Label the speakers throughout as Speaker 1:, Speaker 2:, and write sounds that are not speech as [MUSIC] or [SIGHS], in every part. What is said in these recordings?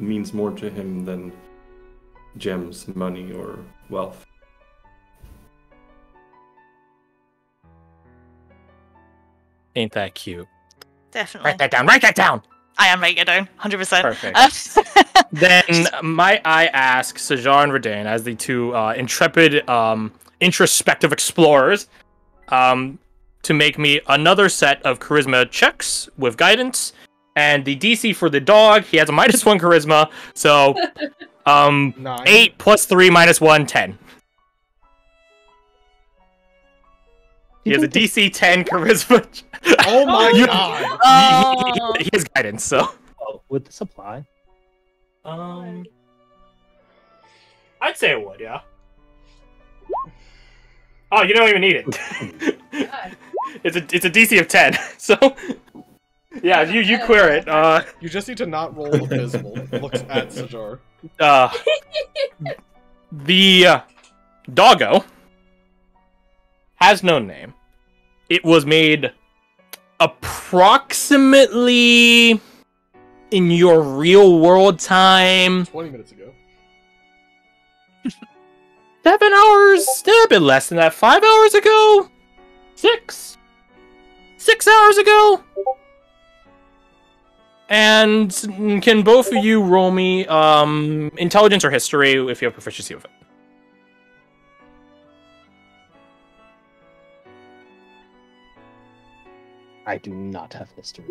Speaker 1: means more to him than gems, money, or wealth.
Speaker 2: Ain't that cute?
Speaker 3: Definitely.
Speaker 2: Write that down. Write that down.
Speaker 3: I am writing it down. 100%.
Speaker 2: Perfect.
Speaker 3: Uh, [LAUGHS]
Speaker 2: then might I ask Sajar and Redain, as the two uh, intrepid, um, introspective explorers, um, to make me another set of charisma checks with guidance. And the DC for the dog, he has a minus one charisma, so [LAUGHS] um,
Speaker 4: Nine.
Speaker 2: eight plus three minus one, ten. He has a [LAUGHS] DC ten charisma. [LAUGHS]
Speaker 4: Oh my
Speaker 2: You-
Speaker 4: god.
Speaker 2: he,
Speaker 3: Oh.
Speaker 2: he- he has guidance, so.
Speaker 5: Oh, Would this apply?
Speaker 2: Um, I'd say it would, yeah. Oh, you don't even need it. it's a it's a DC of ten, so yeah, you you queer it. Uh,
Speaker 4: You just need to not roll abysmal. Looks at Sajar.
Speaker 2: uh, the uh, doggo has no name. It was made approximately in your real world time
Speaker 4: Twenty minutes ago.
Speaker 2: seven hours, a bit less than that. Five hours ago, six, six hours ago. And can both of you roll me um intelligence or history if you have proficiency with it?
Speaker 5: I do not have history.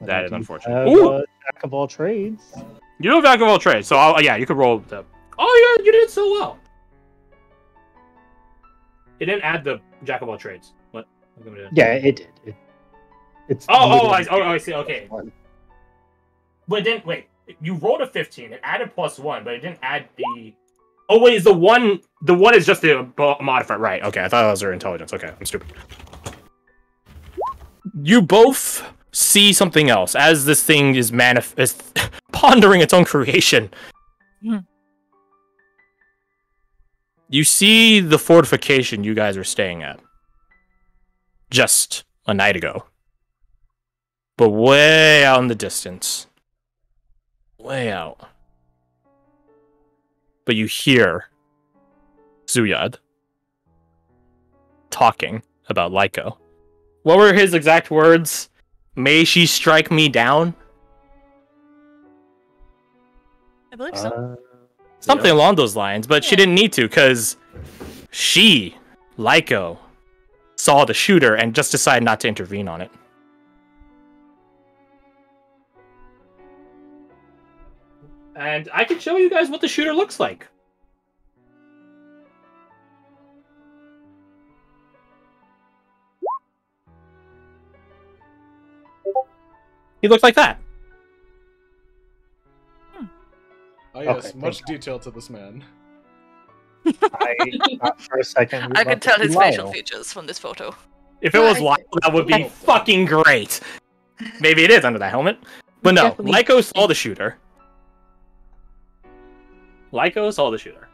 Speaker 5: But
Speaker 2: That
Speaker 5: I
Speaker 2: is unfortunate.
Speaker 5: have,
Speaker 2: Ooh.
Speaker 5: uh, jack of all trades.
Speaker 2: You know jack of all trades, so I'll, yeah, you could roll the. Oh, yeah, you did so well. It didn't add the jack of all trades. What? What am I doing?
Speaker 5: Yeah, it did. It, it's
Speaker 2: Oh, oh, I, oh, I see. Okay.
Speaker 5: one.
Speaker 2: But it didn't wait. You rolled a fifteen. It added plus one, but it didn't add the. Oh wait, is the one the one is just the modifier, right? Okay, I thought that was their intelligence. Okay, I'm stupid. You both see something else as this thing is manif- is [LAUGHS] pondering its own creation.
Speaker 3: Hmm.
Speaker 2: You see the fortification you guys are staying at just a night ago but way out in the distance. Way out. But you hear Zuyad talking about Leiko. What were his exact words? May she strike me down?
Speaker 3: I believe so.
Speaker 5: Uh,
Speaker 2: Something along those lines, but she didn't need to because she, Leiko, saw the shooter and just decided not to intervene on it. And I can show you guys what the shooter looks like. He looks like that. Hmm.
Speaker 4: Oh yes,
Speaker 5: Okay,
Speaker 4: much detail to this man.
Speaker 5: I thought for a second. [LAUGHS]
Speaker 3: I
Speaker 5: thought
Speaker 3: could tell his
Speaker 5: was
Speaker 3: facial
Speaker 5: Lyle.
Speaker 3: features from this photo.
Speaker 2: If it was
Speaker 6: I-
Speaker 2: Lyle, that would be fucking great. Maybe it is under that helmet. But no,
Speaker 6: Definitely.
Speaker 2: Leiko saw the shooter. Leiko saw the shooter.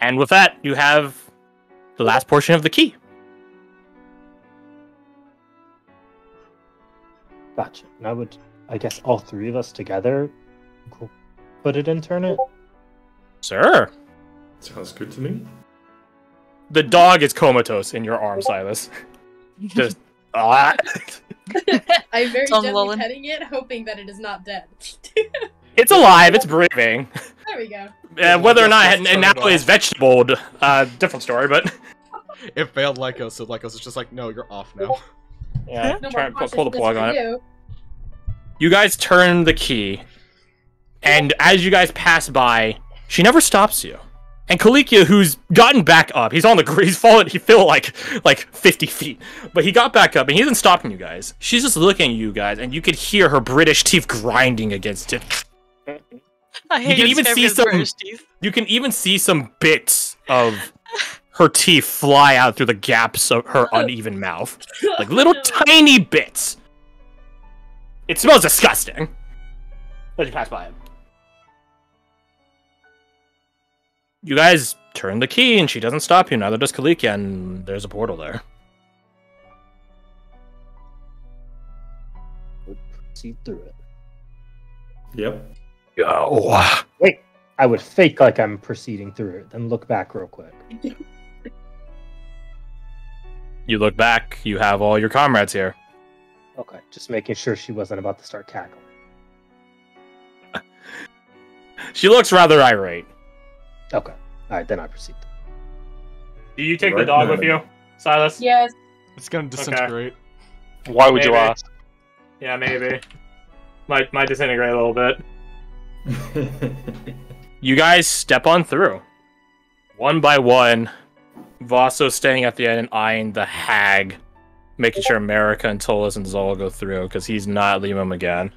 Speaker 2: And with that, you have the last portion of the key.
Speaker 5: Gotcha. And I would, I guess, all three of us together put it in turn it.
Speaker 2: Sir,
Speaker 1: Sounds good to me.
Speaker 2: the dog is comatose in your arm, Silas. [LAUGHS] Just. [LAUGHS]
Speaker 6: I'm very
Speaker 3: Tom
Speaker 6: gently
Speaker 3: Mullen.
Speaker 6: petting it, hoping that it is not dead. [LAUGHS]
Speaker 2: it's alive. It's [LAUGHS] breathing.
Speaker 6: there we go.
Speaker 2: Uh, whether or not
Speaker 4: Just
Speaker 2: and now
Speaker 4: it off.
Speaker 2: is vegetabled, uh, different story. But
Speaker 4: It failed Leiko's, so Leiko's is just like, no, you're off now.
Speaker 2: yeah,
Speaker 6: No
Speaker 2: try and pull, pull the plug
Speaker 6: for
Speaker 2: on it.
Speaker 6: you.
Speaker 2: You guys turn the key, and as you guys pass by, she never stops you. And Kalikia, who's gotten back up, he's on the he's fallen. He fell like like fifty feet, but he got back up, and he isn't stopping you guys. She's just looking at you guys, and you could hear her British teeth grinding against it.
Speaker 3: I hate
Speaker 2: can even see some-
Speaker 3: teeth.
Speaker 2: You can even see some bits of her teeth fly out through the gaps of her [LAUGHS] uneven mouth, like little tiny bits. It smells disgusting. As you pass by it. You guys turn the key and she doesn't stop you, neither does Kalika, and there's a portal there.
Speaker 5: would proceed through it.
Speaker 1: Yep.
Speaker 2: Go.
Speaker 5: I would fake like I'm proceeding through it, then look back real quick.
Speaker 2: You look back. You have all your comrades here.
Speaker 5: Okay, just making sure she wasn't about to start cackling. [LAUGHS]
Speaker 2: She looks rather irate.
Speaker 5: Okay, all right, then I proceed.
Speaker 2: Do you take
Speaker 1: Right
Speaker 2: the dog
Speaker 1: now.
Speaker 2: with you, Silas?
Speaker 6: Yes.
Speaker 4: It's gonna disintegrate.
Speaker 7: Why would you ask?
Speaker 2: Yeah, maybe. Might might disintegrate a little bit. [LAUGHS] You guys step on through. One by one. Vaso standing at the end and eyeing the hag, making sure America and Tolas and Zol go through because he's not leaving them again.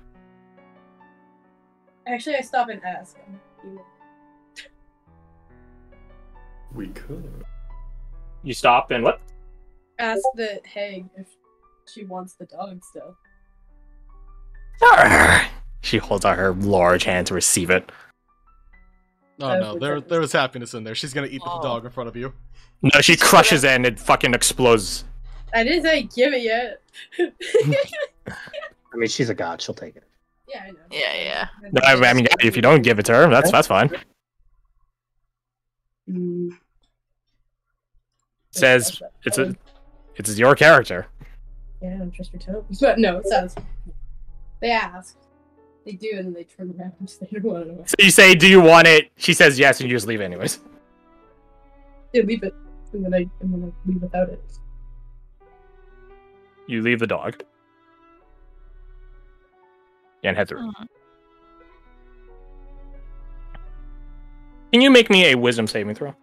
Speaker 6: Actually, I stop and ask. him.
Speaker 1: We could.
Speaker 2: You stop and what?
Speaker 6: Ask the Hag if she wants the dog still.
Speaker 2: She holds out her large hand to receive it.
Speaker 4: Oh no,
Speaker 6: was
Speaker 4: there there was happiness in there. She's gonna eat the
Speaker 3: Oh.
Speaker 4: dog in front of you.
Speaker 2: No, she crushes it and it fucking explodes.
Speaker 6: I didn't say give it yet. [LAUGHS]
Speaker 5: I mean, she's a god; she'll take it.
Speaker 6: yeah, I know.
Speaker 3: Yeah, yeah.
Speaker 2: No, I I mean, if you don't give it to her, that's that's fine.
Speaker 6: Mm.
Speaker 2: Says it's a, it's your character.
Speaker 6: Yeah, I don't trust your toe. But no, it says they ask. They do, and then they turn around and say, "I [LAUGHS] don't want to know."
Speaker 2: So you say, "Do you want it?" She says yes, and you just leave anyways.
Speaker 6: Yeah, leave it, and then I and then I leave without it.
Speaker 2: You leave the dog and head through. Can you make me a wisdom saving throw?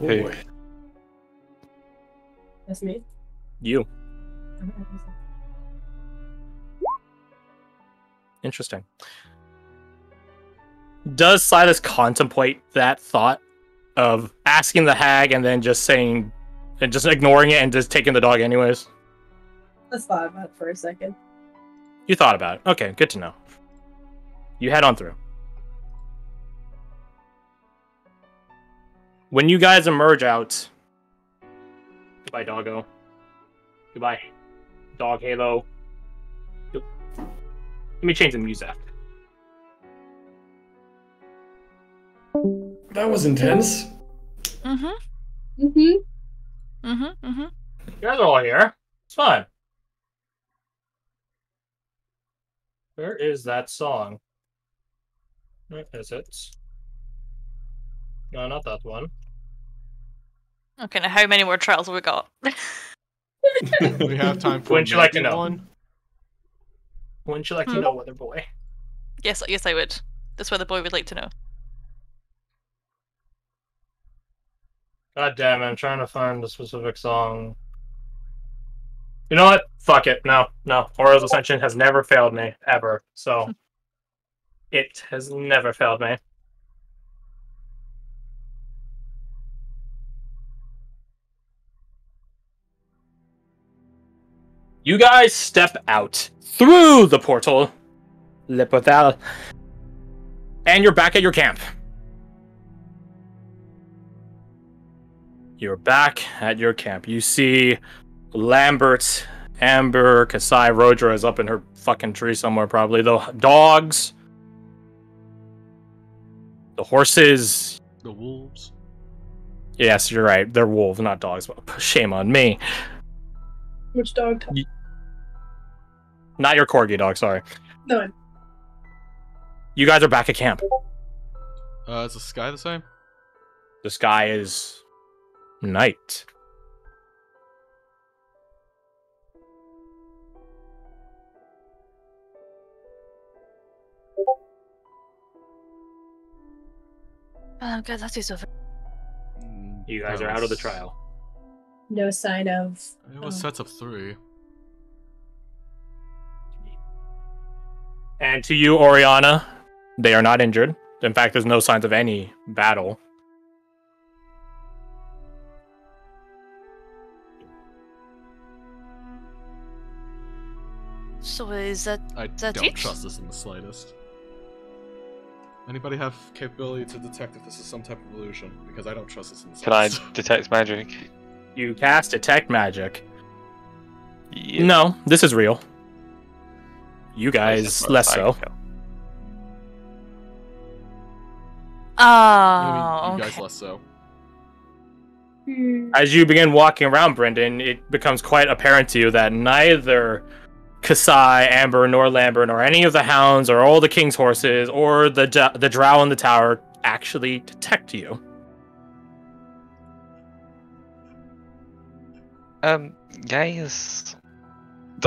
Speaker 1: Oh,
Speaker 7: Hey.
Speaker 1: boy.
Speaker 6: That's me.
Speaker 2: You. Interesting. Does Silas contemplate that thought of asking the hag and then just saying and just ignoring it and just taking the dog anyways?
Speaker 6: Let's thought about it for a second.
Speaker 2: You thought about it. Okay, good to know. You head on through. When you guys emerge out, goodbye, doggo. Goodbye, dog halo. Let me change the music.
Speaker 1: That was intense.
Speaker 3: Mm-hmm.
Speaker 6: Mm-hmm.
Speaker 3: Mm-hmm. Mm-hmm.
Speaker 2: You guys are all here. It's fun. Where is that song? Where is it? No, not that one.
Speaker 3: Okay, now how many more trials have we got? [LAUGHS]
Speaker 4: We have time for
Speaker 2: Wouldn't you like to know?
Speaker 4: one.
Speaker 2: Wouldn't you like to
Speaker 3: Hmm.
Speaker 2: know, Weather Boy?
Speaker 3: yes, yes, I would. That's what the boy would like to know.
Speaker 2: God damn it, I'm trying to find the specific song. You know what? Fuck it. No, no. Orioles Ascension has never failed me, ever. So [LAUGHS] it has never failed me. You guys step out through the portal, Lipothal, and you're back at your camp. You're back at your camp. You see Lambert, Amber, Kasai, Rodra is up in her fucking tree somewhere, probably. The dogs, the horses.
Speaker 4: The wolves.
Speaker 2: Yes, you're right. They're wolves, not dogs. Shame on me.
Speaker 6: Which dog?
Speaker 2: Not your corgi dog, sorry.
Speaker 6: No.
Speaker 2: You guys are back at camp.
Speaker 4: Uh, is the sky the same?
Speaker 2: The sky is night.
Speaker 3: Oh god, that is over.
Speaker 4: Mm,
Speaker 2: You guys
Speaker 4: that
Speaker 2: are out of the trial.
Speaker 6: No sign of.
Speaker 4: It was
Speaker 6: Oh.
Speaker 4: sets of three.
Speaker 2: And to you, Oriana, they are not injured. In fact, there's no signs of any battle.
Speaker 3: So is that
Speaker 4: I
Speaker 3: That
Speaker 4: don't
Speaker 3: it?
Speaker 4: trust this in the slightest. Anybody have capability to detect if this is some type of illusion? Because I don't trust this in the slightest.
Speaker 7: Can I [LAUGHS] detect magic?
Speaker 2: You cast detect magic.
Speaker 7: Yeah.
Speaker 2: No, this is real. You guys
Speaker 7: As far as
Speaker 2: less so.
Speaker 3: Oh,
Speaker 4: you, you guys
Speaker 3: okay.
Speaker 4: less so.
Speaker 6: Hmm.
Speaker 2: As you begin walking around, Brendan, it becomes quite apparent to you that neither Kasai, Amber, nor Lambert, nor any of the hounds, or all the king's horses, or the the drow in the tower actually detect you.
Speaker 7: Um, guys.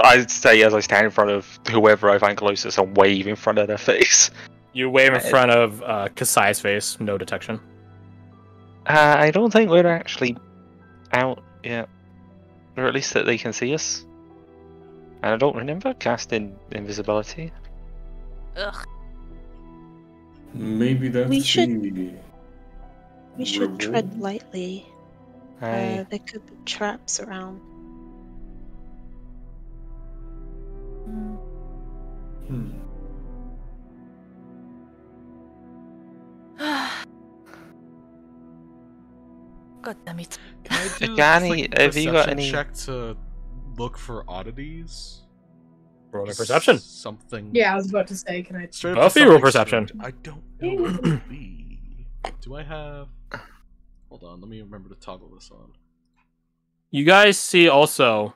Speaker 7: I'd say as I stand in front of whoever I find closest and wave in front of their face.
Speaker 2: You wave in
Speaker 7: Uh,
Speaker 2: front of uh, Kasai's face, no detection.
Speaker 7: Uh, I don't think we're actually out yet. Or at least that they can see us. And I don't remember casting invisibility.
Speaker 3: Ugh.
Speaker 1: Maybe that's
Speaker 8: We should-
Speaker 1: the
Speaker 8: We should
Speaker 1: reward?
Speaker 8: tread lightly. Uh, there could be traps around.
Speaker 1: Hmm. [SIGHS]
Speaker 3: God damn it.
Speaker 4: Can I do
Speaker 7: Gani,
Speaker 4: a
Speaker 7: have you got
Speaker 4: perception
Speaker 7: any-
Speaker 4: check to look for oddities?
Speaker 2: Roll a
Speaker 4: Just
Speaker 2: perception.
Speaker 4: Something.
Speaker 6: Yeah, I was about to say, can I?
Speaker 4: Straight up
Speaker 2: Buffy, roll perception.
Speaker 4: I don't know what it would be. Do I have? Hold on, let me remember to toggle this on.
Speaker 2: You guys see also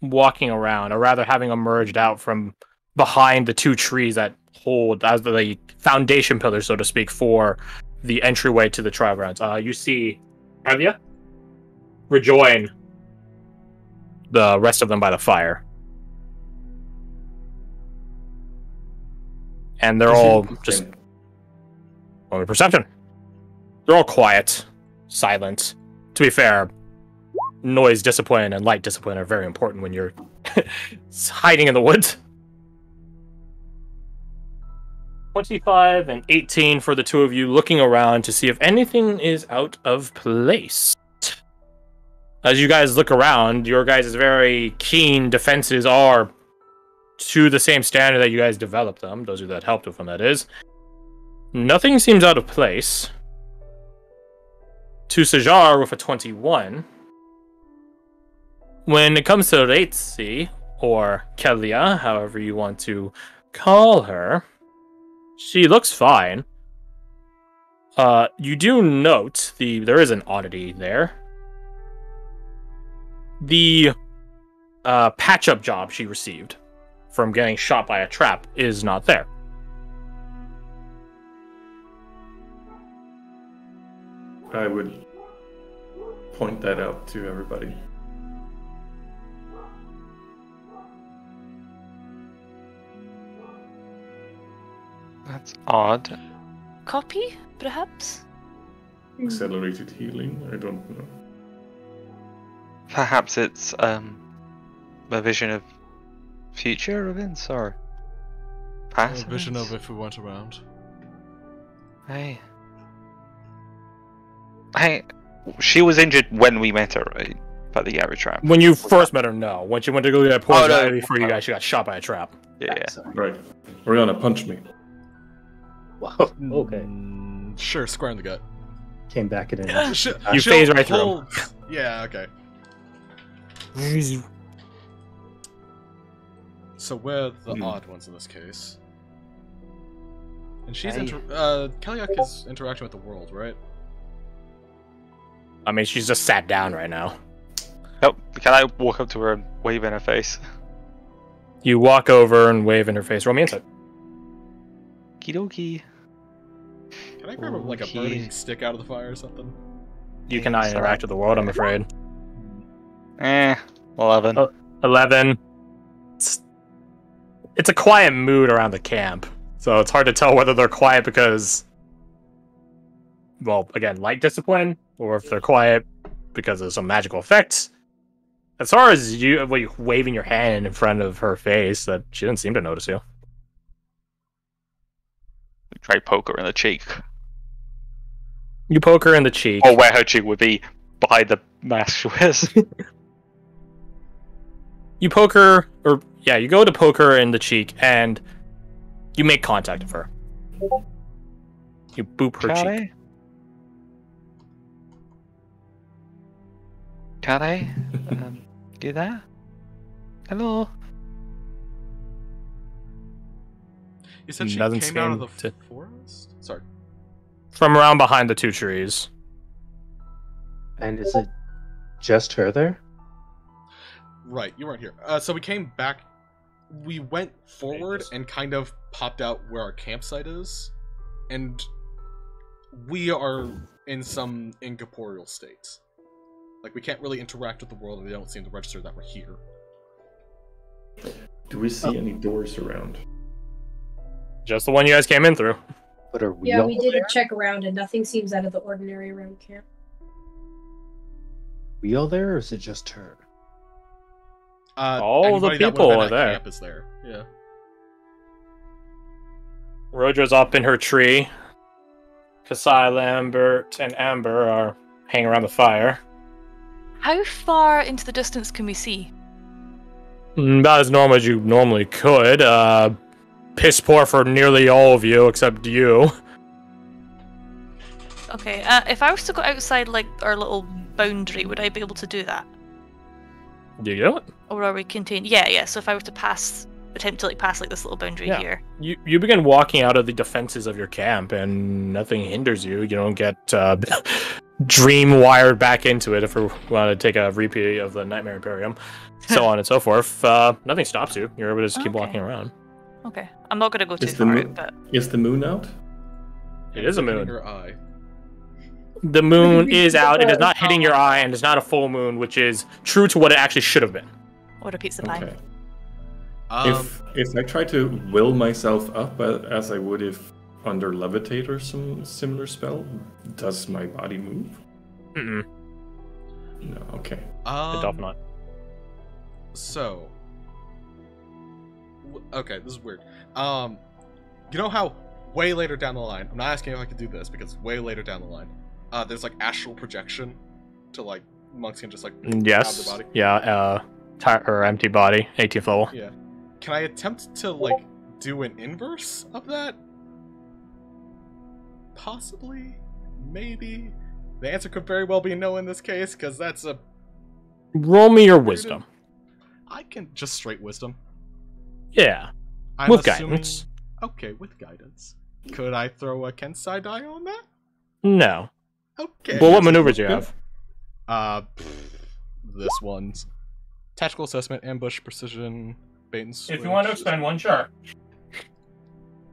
Speaker 2: walking around, or rather having emerged out from behind the two trees that hold as the foundation pillars, so to speak, for the entryway to the trial grounds. Uh, you see Avia rejoin the rest of them by the fire. And they're all just Roll me perception. They're all quiet, silent. To be fair, noise discipline and light discipline are very important when you're [LAUGHS] hiding in the woods. 25 and 18 for the two of you looking around to see if anything is out of place. As you guys look around, your guys' very keen defenses are to the same standard that you guys developed them. Those of you that helped with them, that is. Nothing seems out of place. To Sajar with a 21. When it comes to Reitzi, or Kelia, however you want to call her, she looks fine. Uh, you do note the there is an oddity there. The uh, patch-up job she received from getting shot by a trap is not there.
Speaker 1: I would point that out to everybody.
Speaker 7: that's odd.
Speaker 3: Copy, perhaps?
Speaker 1: Accelerated healing? I don't know.
Speaker 7: Perhaps it's um a vision of future events or
Speaker 4: A
Speaker 7: past.
Speaker 4: vision of if we went around.
Speaker 7: Hey. Hey, she was injured when we met her, right? By the Gary trap.
Speaker 2: When you first met her, no. Once you went to go get a poison
Speaker 7: Oh, no.
Speaker 2: ivy for you guys, she got shot by a trap.
Speaker 7: Yeah, yeah.
Speaker 5: Sorry.
Speaker 1: Right. Oriana, punch me.
Speaker 5: Wow. [LAUGHS] Okay.
Speaker 4: Mm, sure, square in the gut.
Speaker 5: Came back at an
Speaker 4: Sh-
Speaker 2: You
Speaker 4: she'll
Speaker 2: phase right through him.
Speaker 4: Yeah, okay. So we're the
Speaker 1: Hmm.
Speaker 4: odd ones in this case. And she's
Speaker 7: Hey.
Speaker 4: inter- uh Kalyak is interacting with the world, right?
Speaker 2: I mean, she's just sat down right now.
Speaker 7: Oh, can I walk up to her and wave in her face?
Speaker 2: You walk over and wave in her face. Roll me insight.
Speaker 7: Kidoki.
Speaker 4: Can I grab a, like a burning stick out of the fire or something?
Speaker 2: You cannot
Speaker 7: Sorry.
Speaker 2: interact with the world, I'm afraid.
Speaker 7: Eh, 11.
Speaker 2: Oh. 11. It's, it's a quiet mood around the camp. So it's hard to tell whether they're quiet because, well, again, light discipline, or if they're quiet because of some magical effects. As far as you, well, you waving your hand in front of her face, that she didn't seem to notice you.
Speaker 7: Try poke her in the cheek.
Speaker 2: You poke her in the cheek.
Speaker 7: Or where her cheek would be by the mask she wears. [LAUGHS]
Speaker 2: You poke her, or yeah, you go to poke her in the cheek, and you make contact with her. You boop her
Speaker 7: Can
Speaker 2: cheek.
Speaker 7: I? Can I um, do that? Hello?
Speaker 4: You said she
Speaker 2: Doesn't
Speaker 4: came out of the
Speaker 2: to-
Speaker 4: forest? Sorry.
Speaker 2: From around behind the two trees.
Speaker 5: And is it just her there?
Speaker 4: Right, you weren't here. Uh, so we came back. We went forward and kind of popped out where our campsite is, and we are in some incorporeal state. Like we can't really interact with the world, and they don't seem to register that we're here.
Speaker 1: Do we see any doors around?
Speaker 2: Just the one you guys came in through.
Speaker 5: But are we
Speaker 6: Yeah, we did
Speaker 5: there?
Speaker 6: a check around and nothing seems out of the ordinary around camp.
Speaker 5: We all there, or is it just her?
Speaker 4: Uh,
Speaker 2: All the
Speaker 4: anybody that
Speaker 2: people are there.
Speaker 4: Camp is there. Yeah.
Speaker 2: Rodra's up in her tree. Kasai, Lambert, and Amber are hanging around the fire.
Speaker 3: How far into the distance can we see?
Speaker 2: Mm, About as normal as you normally could. Uh, piss poor for nearly all of you except you.
Speaker 3: Okay, uh, if I was to go outside like our little boundary, would I be able to do that?
Speaker 2: Do you do it?
Speaker 3: Or are we contained? Yeah, yeah. So if I were to pass, attempt to like pass like this little boundary
Speaker 2: Yeah.
Speaker 3: here.
Speaker 2: You you begin walking out of the defenses of your camp, and nothing hinders you. You don't get uh, [LAUGHS] dream wired back into it if we want to take a repeat of the Nightmare Imperium, [LAUGHS] so on and so forth. Uh, nothing stops you. You're able to just keep
Speaker 3: Okay.
Speaker 2: walking around.
Speaker 3: Okay, I'm not gonna go too
Speaker 1: Is the
Speaker 3: far
Speaker 1: mo-
Speaker 3: out, but
Speaker 1: Is the moon out?
Speaker 2: It is a moon.
Speaker 4: Your eye.
Speaker 2: The moon [LAUGHS] is out. It is not hitting your eye, and it's not a full moon, which is true to what it actually should have been.
Speaker 3: what a pizza pie.
Speaker 1: Okay.
Speaker 4: Um,
Speaker 1: if if I try to will myself up uh, as I would if under levitate or some similar spell, does my body move?
Speaker 2: Mm-mm.
Speaker 1: No. Okay.
Speaker 4: um,
Speaker 2: It doth not.
Speaker 4: So, okay, this is weird. Um, you know how way later down the line, I'm not asking if I could do this because way later down the line, uh, there's like astral projection to like monks can just like
Speaker 2: Yes.
Speaker 4: their body.
Speaker 2: Yeah. Uh, ti- or empty body, 18th level.
Speaker 4: Yeah. Can I attempt to like do an inverse of that? Possibly, maybe. The answer could very well be no in this case because that's a
Speaker 2: Roll me your wisdom.
Speaker 4: I can just straight wisdom.
Speaker 2: Yeah.
Speaker 4: I'm
Speaker 2: with
Speaker 4: assuming-
Speaker 2: guidance.
Speaker 4: Okay, with guidance. Could I throw a Kensai die on that?
Speaker 2: No.
Speaker 4: Okay.
Speaker 2: Well, what maneuvers do you have?
Speaker 4: Uh, pff, this one's tactical assessment, ambush, precision, bait and switch.
Speaker 2: If you want to expend one, sure.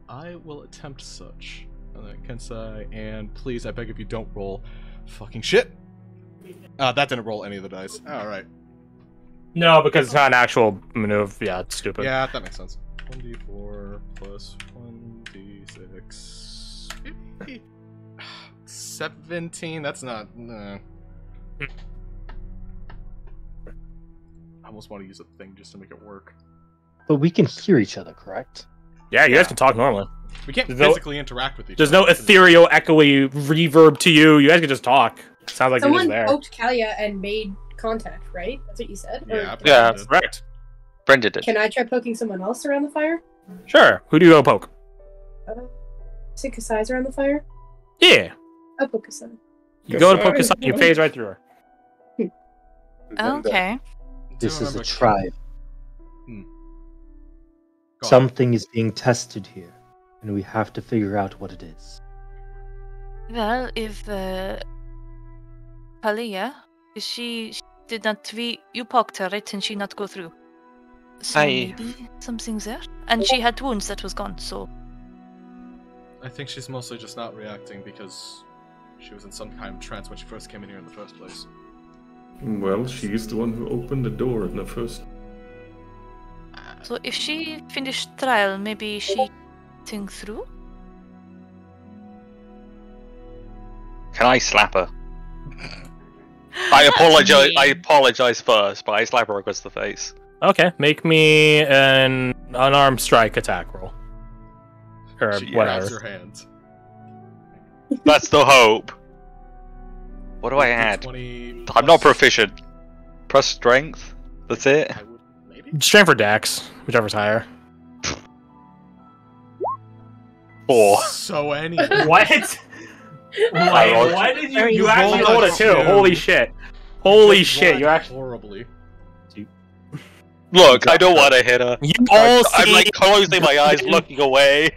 Speaker 4: I will attempt such. And then Kensai, and please, I beg of you, don't roll fucking shit. Uh, that didn't roll any of the dice. All right.
Speaker 2: No, because it's not an actual maneuver. Yeah, it's stupid.
Speaker 4: Yeah, that makes sense. 1d4 plus 1d6. 17, that's not. Nah. I almost want to use a thing just to make it work.
Speaker 5: But we can hear each other, correct?
Speaker 2: Yeah, you guys can talk normally.
Speaker 4: We can't
Speaker 2: There's no-
Speaker 4: physically interact with each
Speaker 2: There's
Speaker 4: other.
Speaker 2: no ethereal, echoey reverb to you. You guys can just talk. Sounds like you're
Speaker 6: Someone
Speaker 2: there.
Speaker 6: poked Kalia and made contact, right? That's what you said?
Speaker 4: Yeah,
Speaker 6: can
Speaker 7: Yeah.
Speaker 6: I-
Speaker 2: Correct.
Speaker 7: Brenda did.
Speaker 6: Can I try poking someone else around the fire?
Speaker 2: Sure. Who do you go poke?
Speaker 6: Uh, is it Kasai's around the fire?
Speaker 2: Yeah.
Speaker 6: I'll poke Kasai.
Speaker 2: You go to poke
Speaker 1: Kasai.
Speaker 2: Kasai, you phase right through her.
Speaker 5: Remember, [LAUGHS]
Speaker 3: Okay.
Speaker 5: This is a
Speaker 4: remember-
Speaker 5: trial.
Speaker 4: Go on.
Speaker 5: Something is being tested here, and we have to figure out what it is.
Speaker 3: Well, if uh, Palia, she, she did not we you poked her right and she not go through. So
Speaker 7: I-
Speaker 3: maybe something's there, and she had wounds that was gone. So
Speaker 4: I think she's mostly just not reacting because she was in some kind of trance when she first came in here in the first place.
Speaker 1: Well, she's the one who opened the door in the first.
Speaker 3: So if she finished trial, maybe she think through.
Speaker 7: Can I slap her? I [LAUGHS] apologize. I apologize first, but I slap her across the face.
Speaker 2: Okay, make me an unarmed strike attack roll. Or
Speaker 4: she grabs
Speaker 2: whatever.
Speaker 4: your hand.
Speaker 7: That's the hope. What do I add?
Speaker 4: 20
Speaker 7: I'm not proficient. Plus strength. That's it.
Speaker 4: I would maybe.
Speaker 2: Strength for Dex, whichever's higher.
Speaker 7: Four.
Speaker 4: So any. [LAUGHS]
Speaker 2: What?
Speaker 7: Why, rolled-
Speaker 2: what did you?
Speaker 6: You
Speaker 2: You actually
Speaker 4: rolled
Speaker 2: rolled
Speaker 4: a
Speaker 2: a two.
Speaker 4: two.
Speaker 2: Holy shit! Holy shit!
Speaker 4: rolled
Speaker 2: You actually.
Speaker 4: horribly.
Speaker 7: Look, I don't want to hit her.
Speaker 2: You all
Speaker 7: I'm
Speaker 2: see.
Speaker 7: like closing my eyes, [LAUGHS] looking away.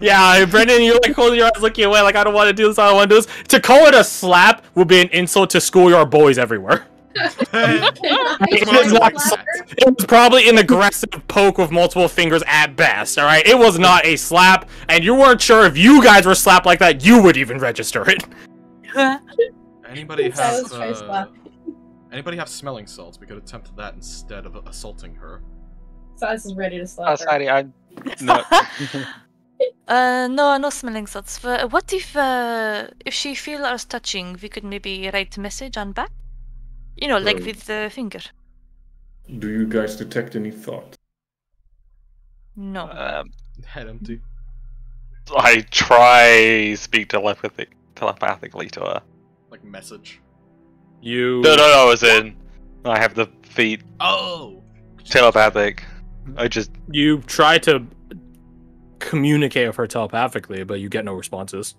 Speaker 2: Yeah, Brendan, you're like holding your eyes, looking away, like I don't want to do this. I don't want to do this. To call it a slap would be an insult to schoolyard boys everywhere. It was, it was probably an aggressive poke with multiple fingers at best. All right, it was not a slap, and you weren't sure if you guys were slapped like that, you would even register it. [LAUGHS]
Speaker 4: Anybody
Speaker 6: That
Speaker 4: have uh, anybody have smelling salts? We could attempt that instead of assaulting her.
Speaker 6: Silas is ready to
Speaker 7: Oh,
Speaker 6: slap her.
Speaker 7: sorry, I. No. [LAUGHS]
Speaker 3: Uh, no, no smelling salts. But what if, uh, if she feel us touching, we could maybe write a message on back? You know, like
Speaker 1: Right.
Speaker 3: with the finger.
Speaker 1: Do you guys detect any thought?
Speaker 3: No.
Speaker 7: um,
Speaker 4: Head empty.
Speaker 7: I try speak telepathic, telepathically to her.
Speaker 4: Like message.
Speaker 2: You.
Speaker 7: No, no, no. As in, I have the feet
Speaker 4: Oh.
Speaker 7: telepathic. I just
Speaker 2: You try to communicate with her telepathically, but you get no responses.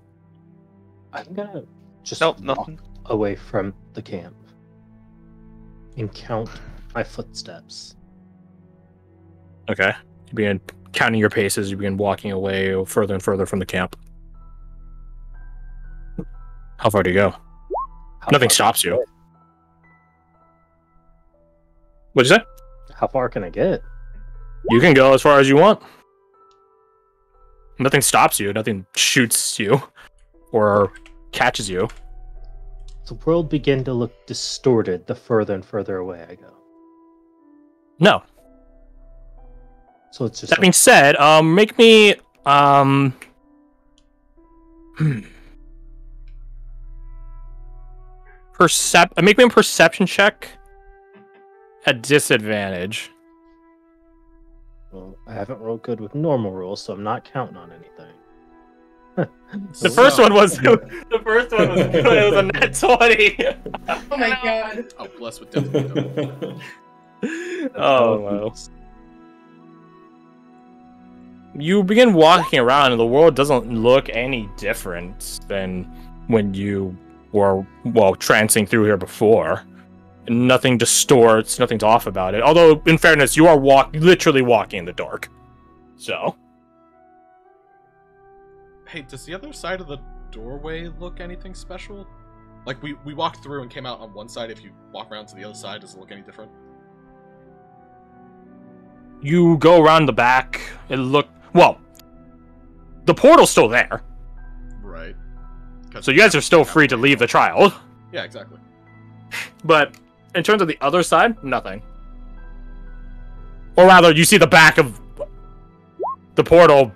Speaker 5: I'm gonna just
Speaker 7: nope,
Speaker 5: walk
Speaker 7: nothing.
Speaker 5: away from the camp and count my footsteps.
Speaker 2: Okay. You begin counting your paces. You begin walking away further and further from the camp. How far do you go?
Speaker 5: How
Speaker 2: Nothing stops you.
Speaker 5: get?
Speaker 2: What'd you say?
Speaker 5: How far can I get?
Speaker 2: You can go as far as you want. Nothing stops you. Nothing shoots you or catches you.
Speaker 5: The world begin to look distorted the further and further away I go.
Speaker 2: No.
Speaker 5: So it's just
Speaker 2: That
Speaker 5: like-
Speaker 2: being said, um, make me um. [CLEARS THROAT] Percep. uh, Make me a perception check. At disadvantage.
Speaker 5: well, I haven't rolled good with normal rules, so I'm not counting on anything. [LAUGHS]
Speaker 2: The
Speaker 4: So-
Speaker 2: first one was [LAUGHS] the first one was. It was a net [LAUGHS] twenty.
Speaker 6: Oh my god.
Speaker 4: Oh, blessed with death.
Speaker 2: oh wow. You begin walking around, and the world doesn't look any different than when you were well trancing through here before. Nothing distorts, nothing's off about it. Although, in fairness, you are walk literally walking in the dark. So
Speaker 4: Hey, does the other side of the doorway look anything special? Like we we walked through and came out on one side. If you walk around to the other side, does it look any different?
Speaker 2: you go around the back. It look well. The portal's still there,
Speaker 4: Right.
Speaker 2: so you guys are still free to leave the trial.
Speaker 4: Yeah, exactly.
Speaker 2: But in terms of the other side, nothing. Or rather, you see the back of the portal.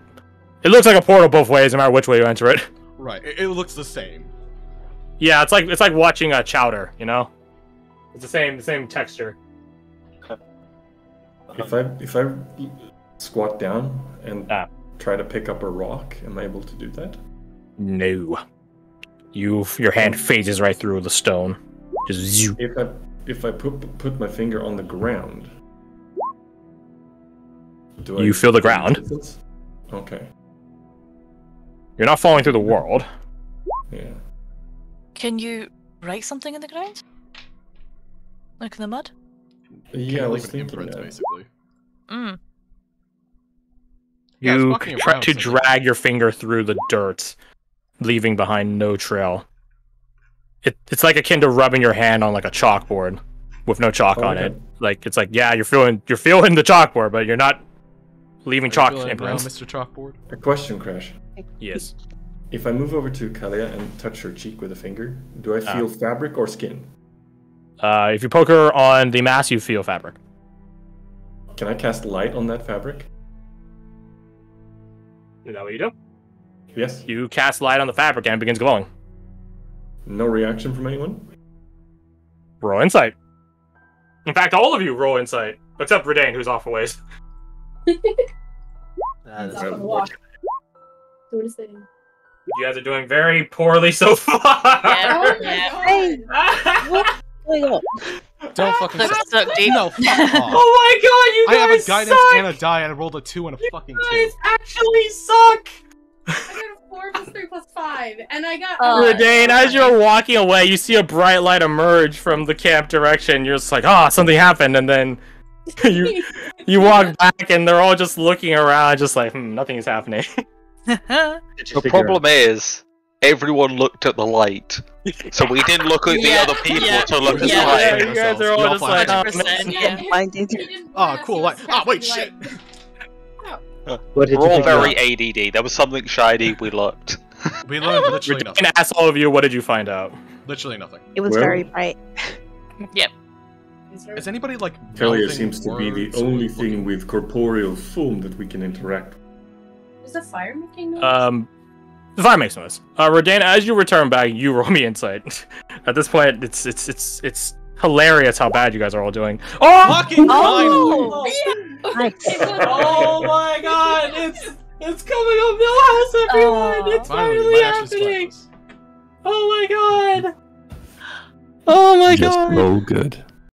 Speaker 2: It looks like a portal both ways, no matter which way you enter it.
Speaker 4: Right. It, it looks the same.
Speaker 2: Yeah, it's like it's like watching a chowder, you know. It's the same the same texture.
Speaker 1: If I if I squat down and
Speaker 2: Ah.
Speaker 1: try to pick up a rock, am I able to do that?
Speaker 2: No, you your hand phases right through the stone. Just zoom.
Speaker 1: If I if I put put my finger on the ground, do
Speaker 2: You feel the ground.
Speaker 1: distance? Okay.
Speaker 2: You're not falling through the world.
Speaker 1: Yeah.
Speaker 3: Can you write something in the ground? Like in the mud?
Speaker 1: Yeah, like was
Speaker 4: leave an imprint,
Speaker 1: that.
Speaker 4: basically.
Speaker 3: Mm.
Speaker 4: Yeah,
Speaker 2: You
Speaker 4: walking
Speaker 2: try to
Speaker 4: so-
Speaker 2: drag your finger through the dirt, leaving behind no trail. It, it's like akin to rubbing your hand on like a chalkboard with no chalk
Speaker 1: Oh,
Speaker 2: on
Speaker 1: okay.
Speaker 2: it. Like it's like yeah, you're feeling you're feeling the chalkboard, but you're not leaving
Speaker 4: Are
Speaker 2: chalk
Speaker 4: feeling it now,
Speaker 2: imprints.
Speaker 4: Mr. Chalkboard.
Speaker 1: A question, Crash.
Speaker 2: Yes.
Speaker 1: If I move over to Kalia and touch her cheek with a finger, do I
Speaker 2: Ah.
Speaker 1: feel fabric or skin?
Speaker 2: Uh, if you poke her on the mass, you feel fabric.
Speaker 1: Can I cast light on that fabric?
Speaker 2: Is that what you do?
Speaker 1: Yes.
Speaker 2: You cast light on the fabric and it begins glowing.
Speaker 1: No reaction from anyone?
Speaker 2: Roll insight. In fact, all of you roll insight, except Redane, who's off a ways. [LAUGHS]
Speaker 5: That
Speaker 6: He's
Speaker 5: is
Speaker 6: off on a
Speaker 1: right.
Speaker 6: walk. Doing his thing.
Speaker 2: You guys are doing very poorly so far. [LAUGHS]
Speaker 3: Yeah.
Speaker 6: Oh my
Speaker 3: Yeah.
Speaker 6: god.
Speaker 8: Hey. What's going on?
Speaker 4: Don't fucking
Speaker 3: Look,
Speaker 4: say
Speaker 3: suck deep.
Speaker 4: No, fuck [LAUGHS] off.
Speaker 2: oh my god, you
Speaker 4: I have a
Speaker 2: guys
Speaker 4: guidance
Speaker 2: suck!
Speaker 4: and a die, and I rolled a two and a fucking
Speaker 2: You
Speaker 4: two.
Speaker 2: guys actually suck!
Speaker 6: I got a four plus three plus five, and I got.
Speaker 3: Oh,
Speaker 2: Redane, as you're walking away, you see a bright light emerge from the camp direction. You're just like, ah, something happened, and then [LAUGHS] you you walk back, and they're all just looking around, just like, hmm, nothing is happening. [LAUGHS]
Speaker 7: The
Speaker 5: figure
Speaker 7: problem is, everyone looked at the light, so we didn't look at the
Speaker 9: Yeah,
Speaker 7: other people
Speaker 9: yeah,
Speaker 7: to look at
Speaker 9: yeah.
Speaker 7: the light.
Speaker 2: you guys are all just like, oh, man.
Speaker 9: 100%, yeah.
Speaker 8: Find it.
Speaker 6: He didn't
Speaker 4: Oh, cool. Like, oh, wait, shit. [LAUGHS]
Speaker 5: What did
Speaker 7: We're all very
Speaker 5: out?
Speaker 7: ADD. There was something shiny. We looked.
Speaker 4: We learned [LAUGHS] literally
Speaker 2: Can
Speaker 4: nothing.
Speaker 2: I ask all of you, what did you find out?
Speaker 4: Literally nothing.
Speaker 8: It was
Speaker 1: Well-
Speaker 8: very bright. Yep.
Speaker 4: Is anybody like?
Speaker 1: Kalia seems to be the only thing with corporeal form that we can interact with.
Speaker 6: Is the fire making noise?
Speaker 2: Um, the fire makes noise. Uh, Rodana, as you return back, you [LAUGHS] roll me insight. At this point, it's it's it's it's hilarious how bad you guys are all doing. Oh!
Speaker 4: Fucking
Speaker 8: Oh! Nice.
Speaker 2: Oh my god, it's it's coming up Milhouse, everyone! It's
Speaker 4: finally!
Speaker 2: finally,
Speaker 4: Might actually
Speaker 2: happening! Oh my god! Oh my
Speaker 1: Just
Speaker 2: god!
Speaker 1: roll good.